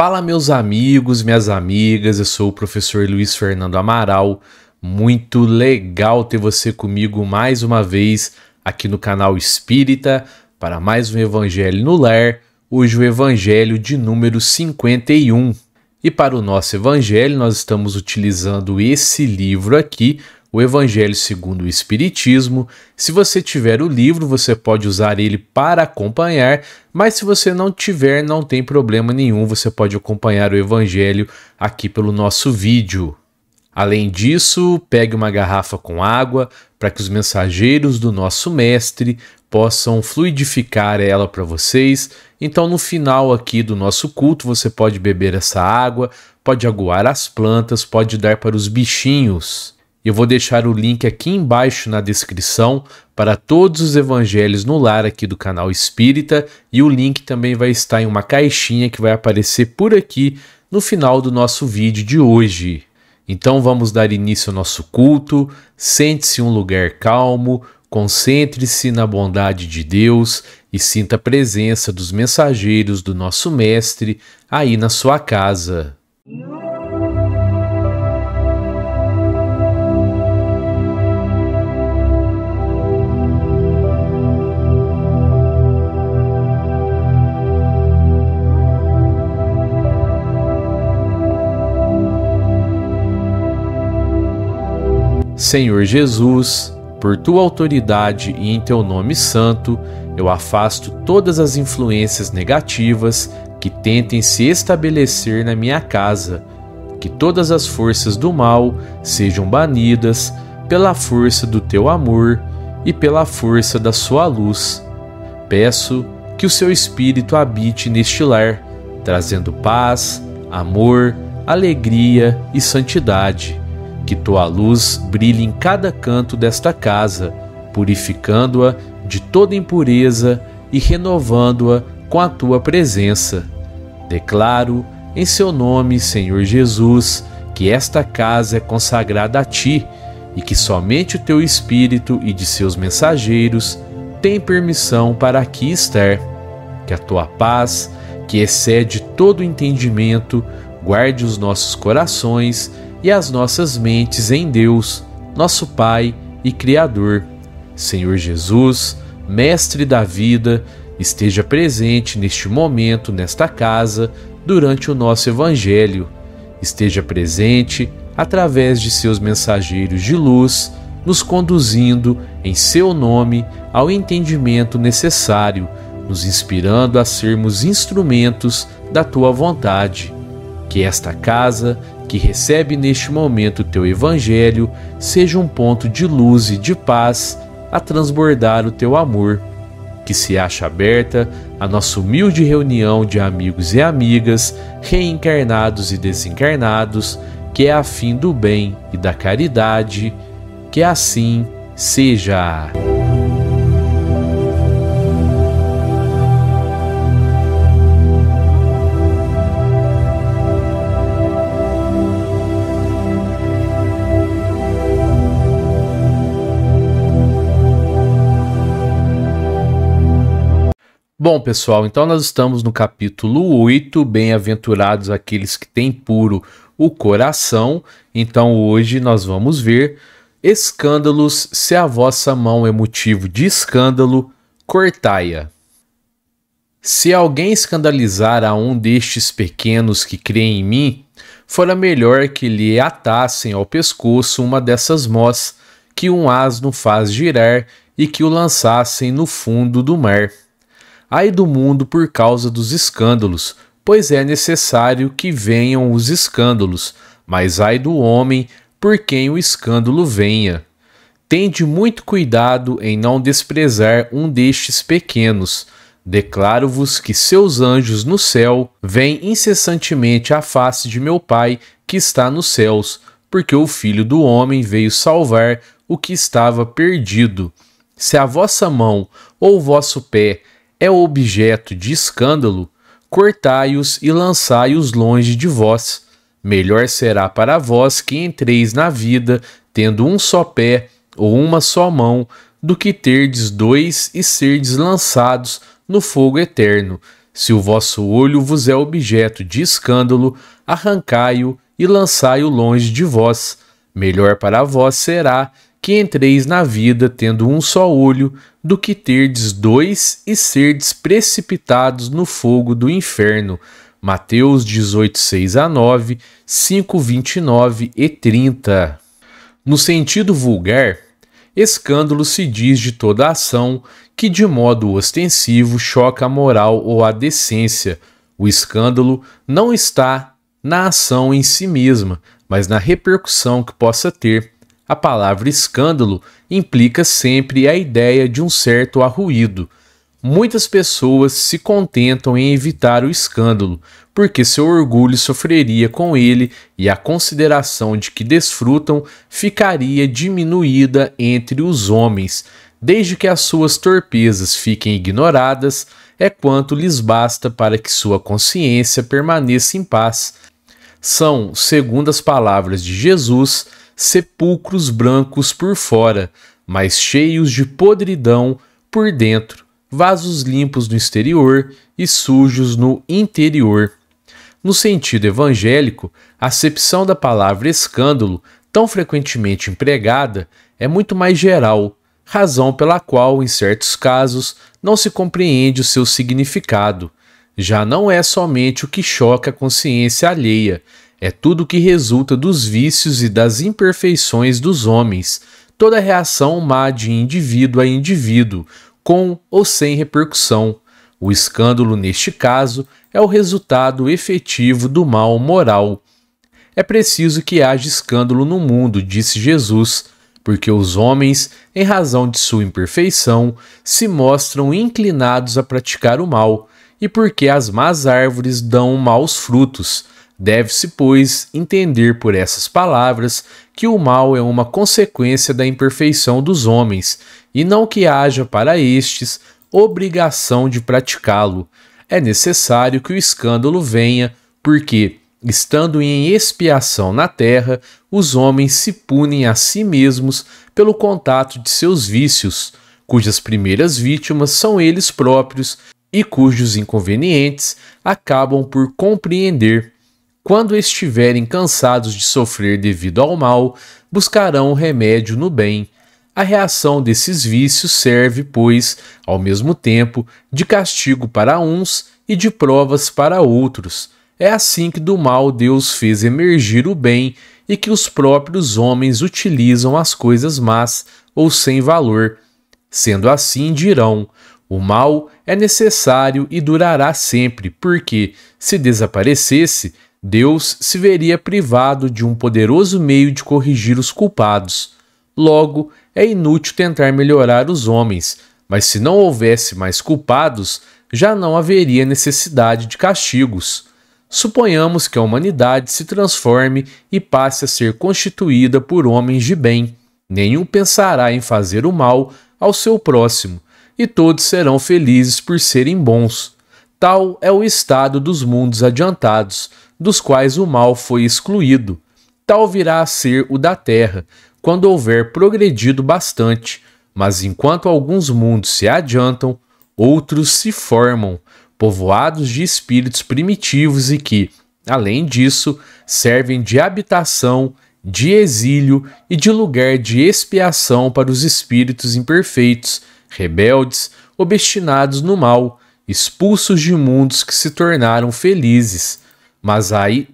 Fala, meus amigos, minhas amigas, eu sou o professor Luiz Fernando Amaral. Muito legal ter você comigo mais uma vez aqui no canal Espírita para mais um Evangelho no Lar. Hoje, o Evangelho de número 51. E para o nosso Evangelho, nós estamos utilizando esse livro aqui, o Evangelho segundo o Espiritismo. Se você tiver o livro, você pode usar ele para acompanhar, mas se você não tiver, não tem problema nenhum, você pode acompanhar o Evangelho aqui pelo nosso vídeo. Além disso, pegue uma garrafa com água para que os mensageiros do nosso mestre possam fluidificar ela para vocês. Então, no final aqui do nosso culto, você pode beber essa água, pode aguar as plantas, pode dar para os bichinhos. Eu vou deixar o link aqui embaixo na descrição para todos os evangelhos no lar aqui do canal Espírita e o link também vai estar em uma caixinha que vai aparecer por aqui no final do nosso vídeo de hoje. Então vamos dar início ao nosso culto. Sente-se em um lugar calmo, concentre-se na bondade de Deus e sinta a presença dos mensageiros do nosso Mestre aí na sua casa. Senhor Jesus, por tua autoridade e em teu nome santo, eu afasto todas as influências negativas que tentem se estabelecer na minha casa, que todas as forças do mal sejam banidas pela força do teu amor e pela força da sua luz. Peço que o seu espírito habite neste lar, trazendo paz, amor, alegria e santidade que tua luz brilhe em cada canto desta casa, purificando-a de toda impureza e renovando-a com a tua presença. Declaro, em seu nome, Senhor Jesus, que esta casa é consagrada a ti e que somente o teu Espírito e de seus mensageiros têm permissão para aqui estar. Que a tua paz, que excede todo entendimento, guarde os nossos corações e as nossas mentes em Deus, nosso Pai e Criador. Senhor Jesus, Mestre da vida, esteja presente neste momento, nesta casa, durante o nosso Evangelho. Esteja presente através de seus mensageiros de luz, nos conduzindo em seu nome ao entendimento necessário, nos inspirando a sermos instrumentos da tua vontade. Que esta casa que recebe neste momento o teu evangelho seja um ponto de luz e de paz a transbordar o teu amor. Que se acha aberta a nossa humilde reunião de amigos e amigas, reencarnados e desencarnados, que é a fim do bem e da caridade. Que assim seja. Bom, pessoal, então nós estamos no capítulo 8, bem-aventurados aqueles que têm puro o coração. Então hoje nós vamos ver escândalos, se a vossa mão é motivo de escândalo, cortai-a. Se alguém escandalizar a um destes pequenos que creem em mim, fora melhor que lhe atassem ao pescoço uma dessas mós que um asno faz girar e que o lançassem no fundo do mar. Ai do mundo por causa dos escândalos, pois é necessário que venham os escândalos, mas ai do homem por quem o escândalo venha. Tende muito cuidado em não desprezar um destes pequenos. Declaro-vos que seus anjos no céu vêm incessantemente à face de meu Pai que está nos céus, porque o Filho do Homem veio salvar o que estava perdido. Se a vossa mão ou vosso pé é objeto de escândalo, cortai-os e lançai-os longe de vós. Melhor será para vós que entreis na vida tendo um só pé ou uma só mão, do que terdes dois e serdes lançados no fogo eterno. Se o vosso olho vos é objeto de escândalo, arrancai-o e lançai-o longe de vós. Melhor para vós será que entreis na vida tendo um só olho, do que terdes dois e serdes precipitados no fogo do inferno. Mateus 18, 6 a 9, 5, 29 e 30. No sentido vulgar, escândalo se diz de toda ação que de modo ostensivo choca a moral ou a decência. O escândalo não está na ação em si mesma, mas na repercussão que possa ter. A palavra escândalo implica sempre a ideia de um certo arruído. Muitas pessoas se contentam em evitar o escândalo, porque seu orgulho sofreria com ele e a consideração de que desfrutam ficaria diminuída entre os homens, desde que as suas torpezas fiquem ignoradas, é quanto lhes basta para que sua consciência permaneça em paz. São, segundo as palavras de Jesus, sepulcros brancos por fora, mas cheios de podridão por dentro vasos limpos no exterior e sujos no interior. No sentido evangélico, a acepção da palavra escândalo, tão frequentemente empregada, é muito mais geral, razão pela qual, em certos casos, não se compreende o seu significado. Já não é somente o que choca a consciência alheia, é tudo o que resulta dos vícios e das imperfeições dos homens, toda reação má de indivíduo a indivíduo, com ou sem repercussão. O escândalo, neste caso, é o resultado efetivo do mal moral. É preciso que haja escândalo no mundo, disse Jesus, porque os homens, em razão de sua imperfeição, se mostram inclinados a praticar o mal, e porque as más árvores dão maus frutos. Deve-se, pois, entender por essas palavras que o mal é uma consequência da imperfeição dos homens, e não que haja para estes obrigação de praticá-lo. É necessário que o escândalo venha, porque, estando em expiação na terra, os homens se punem a si mesmos pelo contato de seus vícios, cujas primeiras vítimas são eles próprios e cujos inconvenientes acabam por compreender quando estiverem cansados de sofrer devido ao mal, buscarão remédio no bem. A reação desses vícios serve, pois, ao mesmo tempo, de castigo para uns e de provas para outros. É assim que do mal Deus fez emergir o bem e que os próprios homens utilizam as coisas más ou sem valor. Sendo assim, dirão: o mal é necessário e durará sempre, porque, se desaparecesse, Deus se veria privado de um poderoso meio de corrigir os culpados. Logo, é inútil tentar melhorar os homens, mas se não houvesse mais culpados, já não haveria necessidade de castigos. Suponhamos que a humanidade se transforme e passe a ser constituída por homens de bem. Nenhum pensará em fazer o mal ao seu próximo, e todos serão felizes por serem bons. Tal é o estado dos mundos adiantados, dos quais o mal foi excluído. Tal virá a ser o da terra, quando houver progredido bastante, mas enquanto alguns mundos se adiantam, outros se formam, povoados de espíritos primitivos e que, além disso, servem de habitação, de exílio e de lugar de expiação para os espíritos imperfeitos, rebeldes, obstinados no mal, expulsos de mundos que se tornaram felizes, mas ai,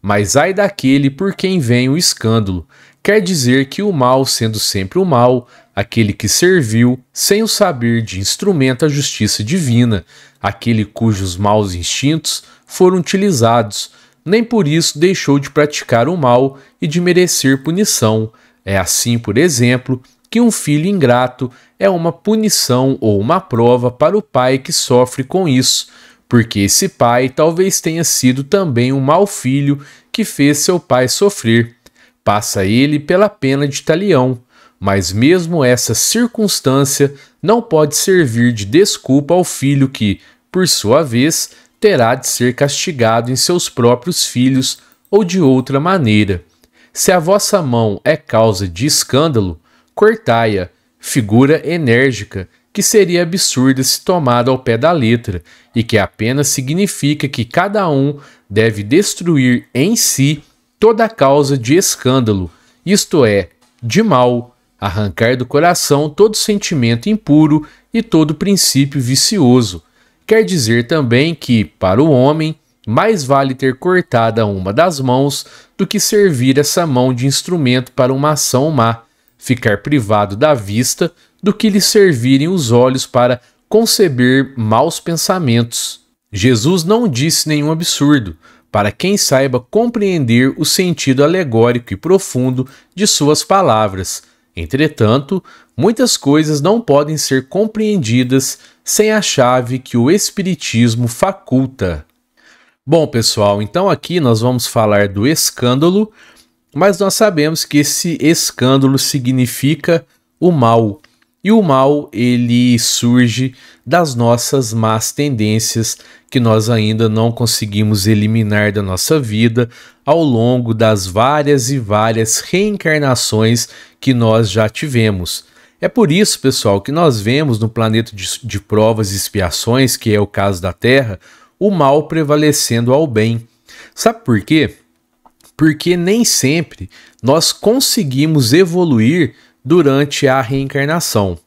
mas ai daquele por quem vem o escândalo. Quer dizer que o mal, sendo sempre o mal, aquele que serviu, sem o saber de instrumento a justiça divina, aquele cujos maus instintos foram utilizados, nem por isso deixou de praticar o mal e de merecer punição. É assim, por exemplo, que um filho ingrato é uma punição ou uma prova para o pai que sofre com isso, porque esse pai talvez tenha sido também um mau filho que fez seu pai sofrer. Passa ele pela pena de talião, mas mesmo essa circunstância não pode servir de desculpa ao filho que, por sua vez, terá de ser castigado em seus próprios filhos ou de outra maneira. Se a vossa mão é causa de escândalo, cortai-a, figura enérgica que seria absurda se tomada ao pé da letra e que apenas significa que cada um deve destruir em si toda causa de escândalo, isto é, de mal, arrancar do coração todo sentimento impuro e todo princípio vicioso. Quer dizer também que, para o homem, mais vale ter cortada uma das mãos do que servir essa mão de instrumento para uma ação má, ficar privado da vista do que lhe servirem os olhos para conceber maus pensamentos. Jesus não disse nenhum absurdo, para quem saiba compreender o sentido alegórico e profundo de suas palavras. Entretanto, muitas coisas não podem ser compreendidas sem a chave que o Espiritismo faculta. Bom, pessoal, então aqui nós vamos falar do escândalo, mas nós sabemos que esse escândalo significa o mal. E o mal, ele surge das nossas más tendências que nós ainda não conseguimos eliminar da nossa vida ao longo das várias e várias reencarnações que nós já tivemos. É por isso, pessoal, que nós vemos no planeta de, de provas e expiações, que é o caso da Terra, o mal prevalecendo ao bem. Sabe por quê? Porque nem sempre nós conseguimos evoluir durante a reencarnação.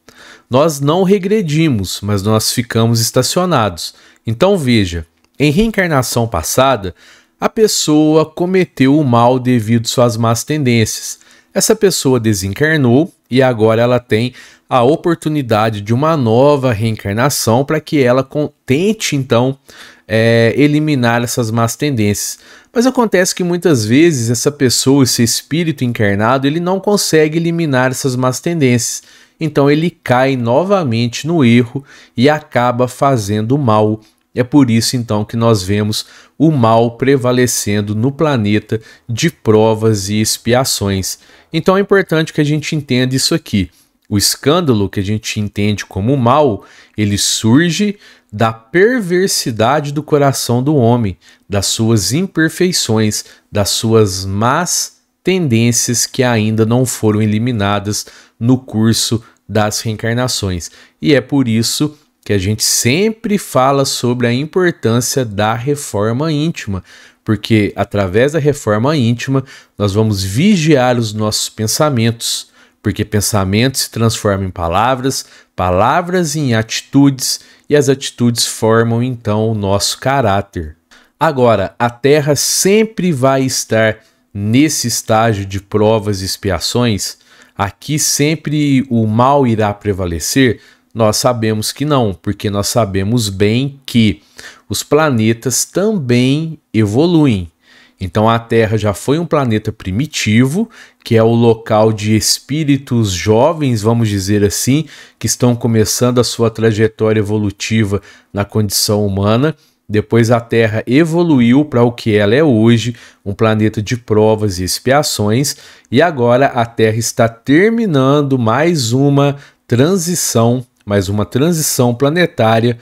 Nós não regredimos, mas nós ficamos estacionados. Então veja, em reencarnação passada, a pessoa cometeu o mal devido suas más tendências. Essa pessoa desencarnou e agora ela tem a oportunidade de uma nova reencarnação para que ela tente então é, eliminar essas más tendências. Mas acontece que muitas vezes essa pessoa, esse espírito encarnado, ele não consegue eliminar essas más tendências. Então ele cai novamente no erro e acaba fazendo mal. É por isso então que nós vemos o mal prevalecendo no planeta de provas e expiações. Então é importante que a gente entenda isso aqui. O escândalo que a gente entende como mal, ele surge da perversidade do coração do homem, das suas imperfeições, das suas más tendências que ainda não foram eliminadas no curso das reencarnações. E é por isso que a gente sempre fala sobre a importância da reforma íntima, porque através da reforma íntima nós vamos vigiar os nossos pensamentos porque pensamentos se transformam em palavras, palavras em atitudes e as atitudes formam então o nosso caráter. Agora, a Terra sempre vai estar nesse estágio de provas e expiações? Aqui sempre o mal irá prevalecer? Nós sabemos que não, porque nós sabemos bem que os planetas também evoluem. Então a Terra já foi um planeta primitivo, que é o local de espíritos jovens, vamos dizer assim, que estão começando a sua trajetória evolutiva na condição humana. Depois a Terra evoluiu para o que ela é hoje, um planeta de provas e expiações, e agora a Terra está terminando mais uma transição, mais uma transição planetária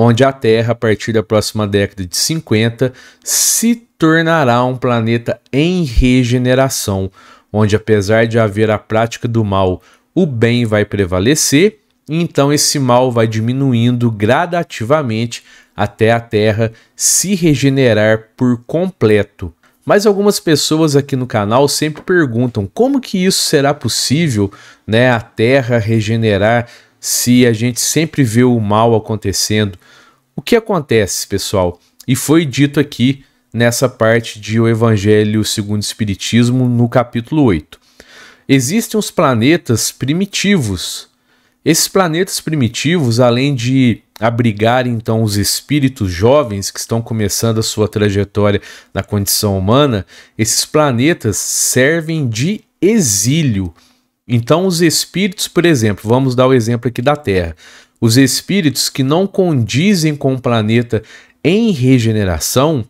onde a Terra, a partir da próxima década de 50, se tornará um planeta em regeneração, onde apesar de haver a prática do mal, o bem vai prevalecer, e então esse mal vai diminuindo gradativamente até a Terra se regenerar por completo. Mas algumas pessoas aqui no canal sempre perguntam como que isso será possível, né, a Terra regenerar se a gente sempre vê o mal acontecendo. O que acontece, pessoal? E foi dito aqui nessa parte de O Evangelho segundo o Espiritismo, no capítulo 8. Existem os planetas primitivos. Esses planetas primitivos, além de abrigar então os espíritos jovens que estão começando a sua trajetória na condição humana, esses planetas servem de exílio. Então, os espíritos, por exemplo, vamos dar o exemplo aqui da Terra. Os espíritos que não condizem com o planeta em regeneração,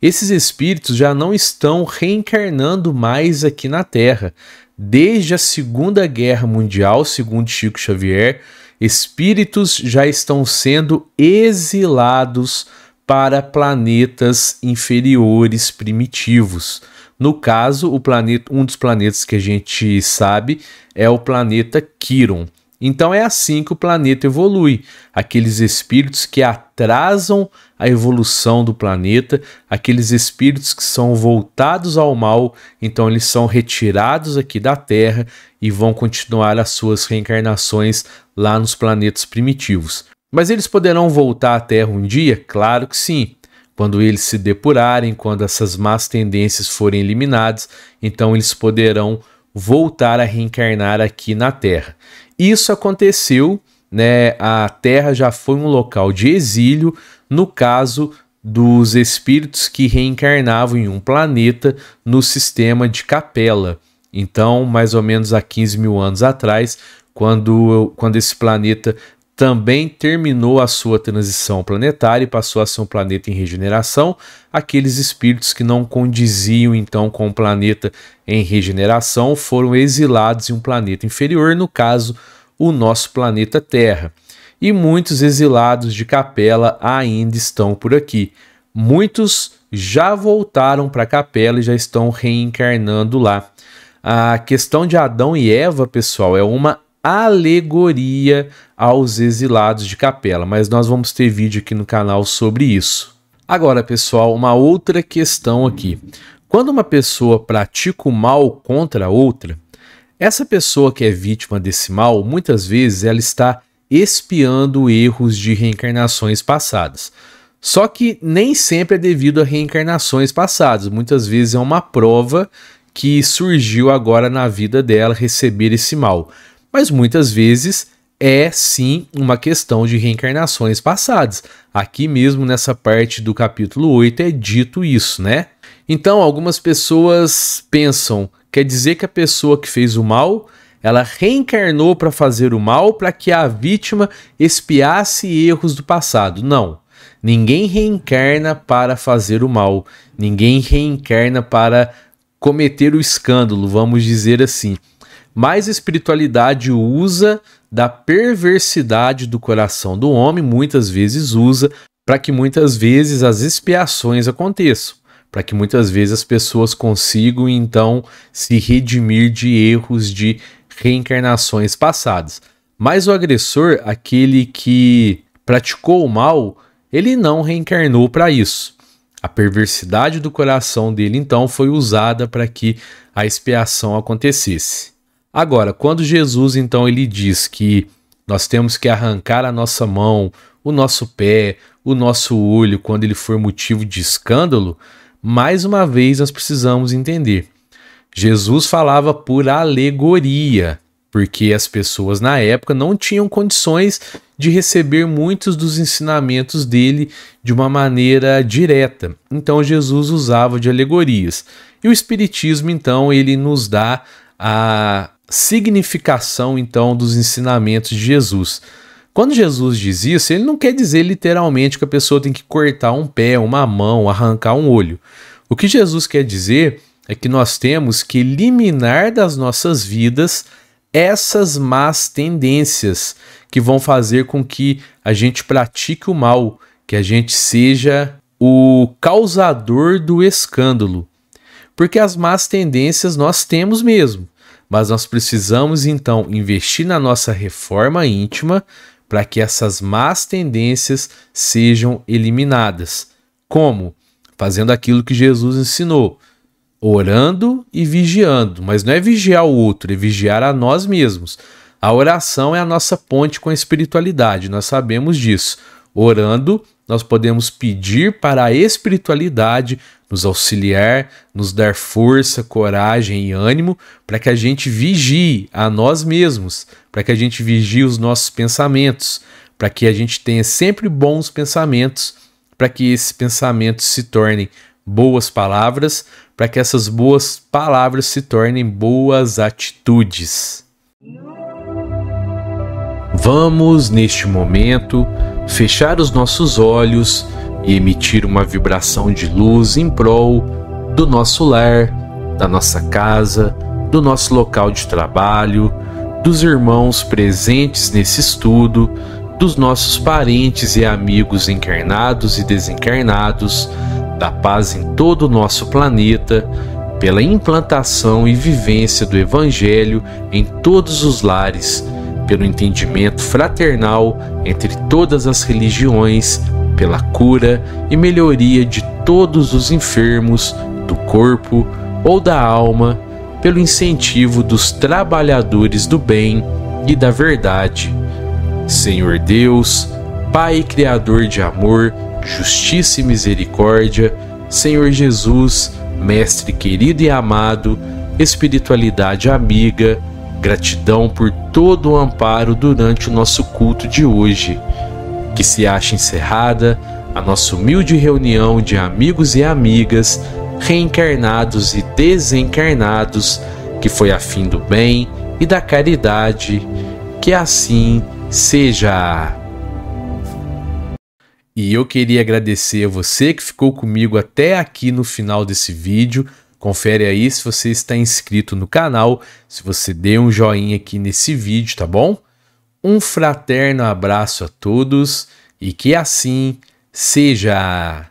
esses espíritos já não estão reencarnando mais aqui na Terra. Desde a Segunda Guerra Mundial, segundo Chico Xavier, espíritos já estão sendo exilados para planetas inferiores primitivos. No caso, o planeta, um dos planetas que a gente sabe é o planeta Quiron. Então é assim que o planeta evolui. Aqueles espíritos que atrasam a evolução do planeta, aqueles espíritos que são voltados ao mal, então eles são retirados aqui da Terra e vão continuar as suas reencarnações lá nos planetas primitivos. Mas eles poderão voltar à Terra um dia? Claro que sim. Quando eles se depurarem, quando essas más tendências forem eliminadas, então eles poderão voltar a reencarnar aqui na Terra. Isso aconteceu, né? A Terra já foi um local de exílio no caso dos espíritos que reencarnavam em um planeta no sistema de Capela. Então, mais ou menos há 15 mil anos atrás, quando, quando esse planeta também terminou a sua transição planetária e passou a ser um planeta em regeneração, aqueles espíritos que não condiziam então com o planeta em regeneração foram exilados em um planeta inferior, no caso, o nosso planeta Terra. E muitos exilados de Capela ainda estão por aqui. Muitos já voltaram para Capela e já estão reencarnando lá. A questão de Adão e Eva, pessoal, é uma alegoria aos exilados de Capela, mas nós vamos ter vídeo aqui no canal sobre isso. Agora, pessoal, uma outra questão aqui. Quando uma pessoa pratica o mal contra outra, essa pessoa que é vítima desse mal, muitas vezes ela está espiando erros de reencarnações passadas. Só que nem sempre é devido a reencarnações passadas, muitas vezes é uma prova que surgiu agora na vida dela receber esse mal mas muitas vezes é sim uma questão de reencarnações passadas. Aqui mesmo nessa parte do capítulo 8 é dito isso, né? Então, algumas pessoas pensam, quer dizer que a pessoa que fez o mal, ela reencarnou para fazer o mal para que a vítima espiasse erros do passado. Não. Ninguém reencarna para fazer o mal. Ninguém reencarna para cometer o escândalo, vamos dizer assim mas a espiritualidade usa da perversidade do coração do homem, muitas vezes usa para que muitas vezes as expiações aconteçam, para que muitas vezes as pessoas consigam então se redimir de erros de reencarnações passadas. Mas o agressor, aquele que praticou o mal, ele não reencarnou para isso. A perversidade do coração dele então foi usada para que a expiação acontecesse. Agora, quando Jesus então ele diz que nós temos que arrancar a nossa mão, o nosso pé, o nosso olho quando ele for motivo de escândalo, mais uma vez nós precisamos entender. Jesus falava por alegoria, porque as pessoas na época não tinham condições de receber muitos dos ensinamentos dele de uma maneira direta. Então Jesus usava de alegorias. E o espiritismo então ele nos dá a significação então dos ensinamentos de Jesus. Quando Jesus diz isso, ele não quer dizer literalmente que a pessoa tem que cortar um pé, uma mão, arrancar um olho. O que Jesus quer dizer é que nós temos que eliminar das nossas vidas essas más tendências que vão fazer com que a gente pratique o mal, que a gente seja o causador do escândalo. Porque as más tendências nós temos mesmo mas nós precisamos então investir na nossa reforma íntima para que essas más tendências sejam eliminadas. Como? Fazendo aquilo que Jesus ensinou, orando e vigiando, mas não é vigiar o outro, é vigiar a nós mesmos. A oração é a nossa ponte com a espiritualidade, nós sabemos disso. Orando, nós podemos pedir para a espiritualidade nos auxiliar, nos dar força, coragem e ânimo para que a gente vigie a nós mesmos, para que a gente vigie os nossos pensamentos, para que a gente tenha sempre bons pensamentos, para que esses pensamentos se tornem boas palavras, para que essas boas palavras se tornem boas atitudes. Vamos, neste momento, fechar os nossos olhos e emitir uma vibração de luz em prol do nosso lar, da nossa casa, do nosso local de trabalho, dos irmãos presentes nesse estudo, dos nossos parentes e amigos encarnados e desencarnados, da paz em todo o nosso planeta, pela implantação e vivência do Evangelho em todos os lares pelo entendimento fraternal entre todas as religiões, pela cura e melhoria de todos os enfermos do corpo ou da alma, pelo incentivo dos trabalhadores do bem e da verdade. Senhor Deus, Pai Criador de amor, justiça e misericórdia, Senhor Jesus, Mestre querido e amado, espiritualidade amiga, gratidão por todo o amparo durante o nosso culto de hoje. Que se acha encerrada a nossa humilde reunião de amigos e amigas, reencarnados e desencarnados, que foi a fim do bem e da caridade. Que assim seja. E eu queria agradecer a você que ficou comigo até aqui no final desse vídeo. Confere aí se você está inscrito no canal, se você deu um joinha aqui nesse vídeo, tá bom? Um fraterno abraço a todos e que assim seja.